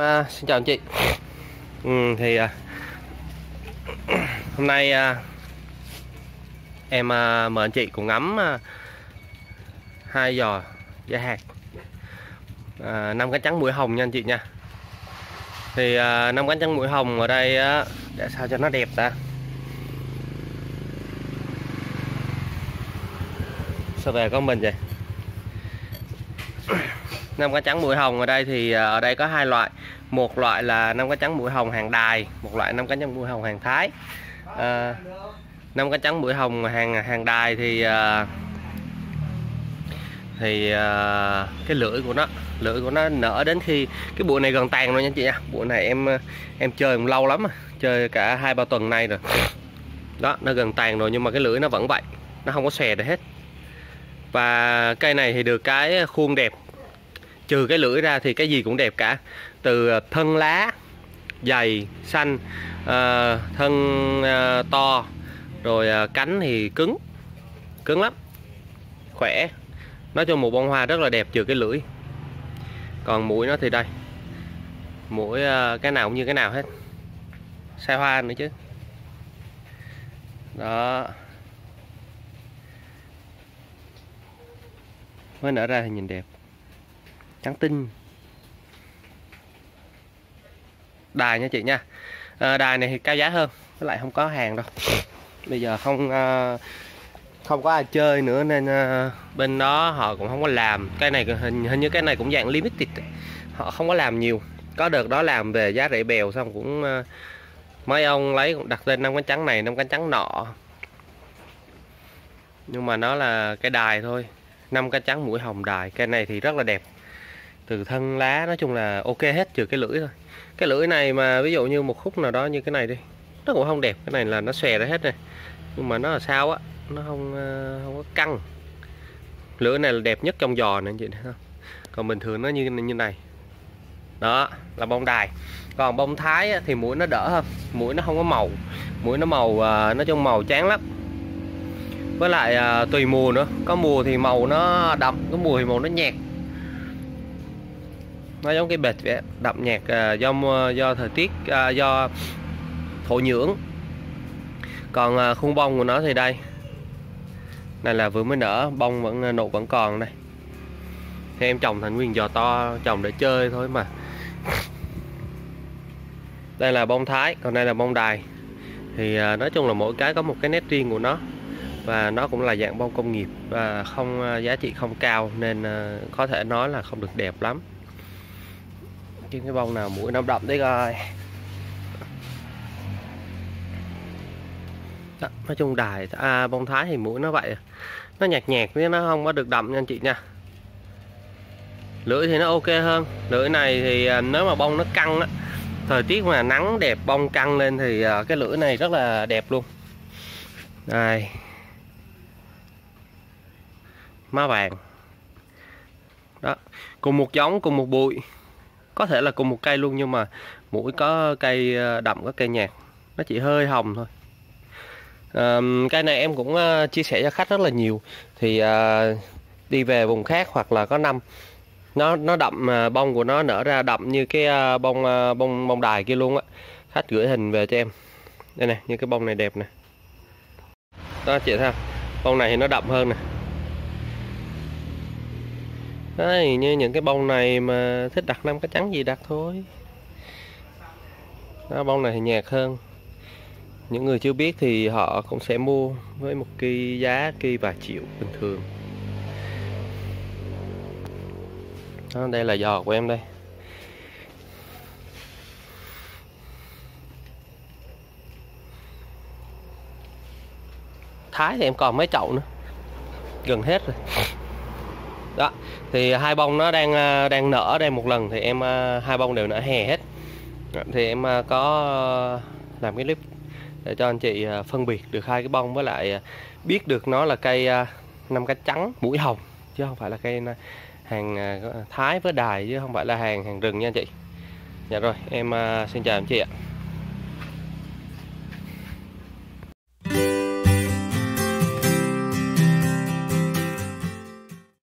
uh, xin chào anh chị. Ừ, thì uh, hôm nay uh, em uh, mời anh chị cùng ngắm uh, hai giò da hạt uh, năm cánh trắng mũi hồng nha anh chị nha. Thì uh, năm cánh trắng mũi hồng ở đây uh, để sao cho nó đẹp ta? Sao về con mình vậy? Năm cá trắng mũi hồng. Ở đây thì à, ở đây có hai loại. Một loại là năm cá trắng mũi hồng hàng đài một loại năm cá trắng mũi hồng hàng thái. À, năm cá trắng mũi hồng hàng hàng đài thì à, thì à, cái lưỡi của nó lưỡi của nó nở đến khi cái bụi này gần tàn rồi nha chị nha bụi này em em chơi cũng lâu lắm chơi cả hai ba tuần nay rồi. Đó nó gần tàn rồi nhưng mà cái lưỡi nó vẫn vậy nó không có xòe được hết. Và cây này thì được cái khuôn đẹp trừ cái lưỡi ra thì cái gì cũng đẹp cả. Từ ờ, thân lá dày xanh à, thân à, to rồi à, cánh thì cứng cứng lắm khỏe. Nói chung một bông hoa rất là đẹp trừ cái lưỡi. Còn mũi nó thì đây mũi à, cái nào cũng như cái nào hết sai hoa nữa chứ. Đó. Mới nở ra thì nhìn đẹp trắng tinh. Đài nha chị nha. À, đài này thì cao giá hơn với lại không có hàng đâu. Bây giờ không à, không có ai chơi nữa nên à, bên đó họ cũng không có làm. Cái này hình hình như cái này cũng dạng limited. Họ không có làm nhiều. Có đợt đó làm về giá rẻ bèo xong cũng à, mấy ông lấy đặt tên năm cánh trắng này năm cánh trắng nọ. Nhưng mà nó là cái đài thôi. Năm cánh trắng mũi hồng đài. Cái này thì rất là đẹp từ thân lá nói chung là ok hết trừ cái lưỡi thôi. Cái lưỡi này mà ví dụ như một khúc nào đó như cái này đi nó cũng không đẹp cái này là nó xòe ra hết này. Nhưng mà nó là sao á nó không ờ, không có căng. Lưỡi này là đẹp nhất trong giò này chị thấy không? Còn bình thường nó như như này. Đó là bông đài. Còn bông thái thì mũi nó đỡ hơn mũi nó không có màu. Mũi nó màu ờ, nói chung màu chán lắm. Với lại à, tùy mùa nữa. Có mùa thì màu nó đậm có mùa thì màu nó nhạt nó giống cái bệt vậy đậm nhạt à, do do thời tiết à, do thổ nhưỡng. Còn à, khung bông của nó thì đây. Này là vừa mới nở, bông vẫn nụ vẫn còn đây. Thì em trồng thành nguyên giò to, trồng để chơi thôi mà. Đây là bông thái, còn đây là bông đài. Thì nói chung là mỗi cái có một cái nét riêng của nó. Và nó cũng là dạng bông công nghiệp, và không giá trị không cao nên có thể nói là không được đẹp lắm chứ cái bông nào mũi nó đậm đấy coi. Đó, nói chung đài à, bông thái thì mũi nó vậy. Nó nhạt nhạt chứ nó không có được đậm nha anh chị nha. Lưỡi thì nó ok hơn. Lưỡi này thì à, nếu mà bông nó căng á thời tiết mà nắng đẹp bông căng lên thì à, cái lưỡi này rất là đẹp luôn. Đây. Má vàng. Đó cùng một giống cùng một bụi có thể là cùng một cây luôn nhưng mà mũi có cây ờ, đậm có cây nhạt. Nó chỉ hơi hồng thôi. À, cây này em cũng ờ, chia sẻ cho khách rất là nhiều. Thì à, đi về vùng khác hoặc là có năm nó nó đậm bông của nó nở ra đậm như cái bông bông bông đài kia luôn á. Khách gửi hình về cho em. Đây này như cái bông này đẹp nè. Đó chị thấy không? Bông này thì nó đậm hơn nè. Đấy, như những cái bông này mà thích đặt năm cái trắng gì đặt thôi. Đó, bông này thì nhạt hơn. Những người chưa biết thì họ cũng sẽ mua với một cái giá kỳ vài triệu bình thường. Đó, đây là giò của em đây. Thái thì em còn mấy chậu nữa. Gần hết rồi đó, thì hai bông nó đang ờ, đang nở đây một lần, thì em ờ, hai bông đều nở hè hết. Thì em ờ, có làm cái clip để cho anh chị phân biệt được hai cái bông với lại biết được nó là cây năm cái trắng, mũi hồng, chứ không phải là cây hàng thái với đài, chứ không phải là hàng hàng rừng nha anh chị. Dạ rồi, em xin chào anh chị ạ.